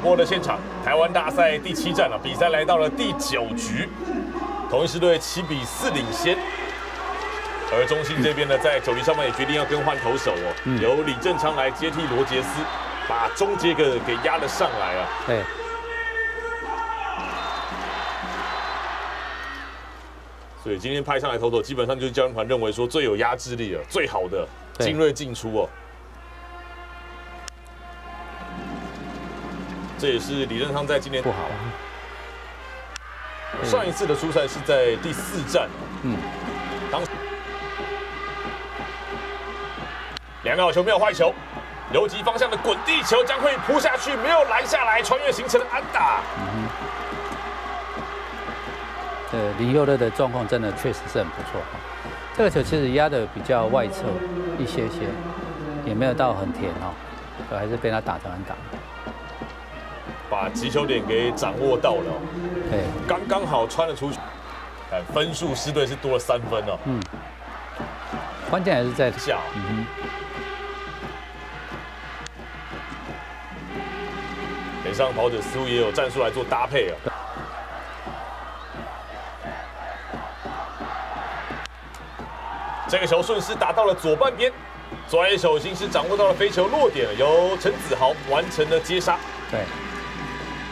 播的现场，台湾大赛第七站了，比赛来到了第九局，同一师队七比四领先。而中信这边呢，在九局上半也决定要更换投手哦，由李正昌来接替罗杰斯，把中杰个给压了上来啊。对。所以今天派上来投手，基本上就是教练团认为说最有压制力了，最好的精锐进出哦。这也是李正昌在今年不好。上一次的出赛是在第四站，嗯，当两个好球没有坏球，游击方向的滚地球将会扑下去，没有拦下来，穿越形成了安打。呃，林佑乐的状况真的确实是很不错哈。这个球其实压的比较外侧一些些，也没有到很甜哦，还是被他打成安打。把击球点给掌握到了，对，刚刚好穿了出去。哎，分数师队是多了三分哦。嗯，关键还是在下。嗯哼。北上跑者似乎也有战术来做搭配啊。这个球顺势打到了左半边，左手已经是掌握到了飞球落点，由陈子豪完成了接杀。对，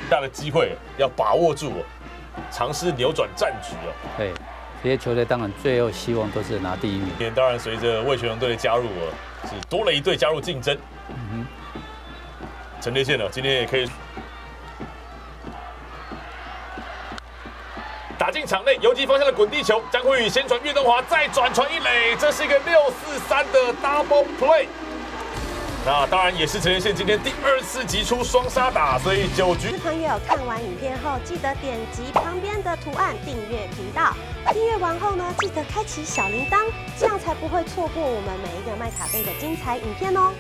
大的机会要把握住，尝试扭转战局哦。对，这些球队当然最后希望都是拿第一名。当然，随着魏全龙队的加入，是多了一队加入竞争。嗯哼，陈列线呢，今天也可以。打进场内，游击方向的滚地球，江辉宇先传岳东华，再转传一垒，这是一个六四三的 double play。那当然也是陈连线今天第二次击出双杀打，所以九局。朋友看完影片后，记得点击旁边的图案订阅频道。订阅完后呢，记得开启小铃铛，这样才不会错过我们每一个麦卡贝的精彩影片哦。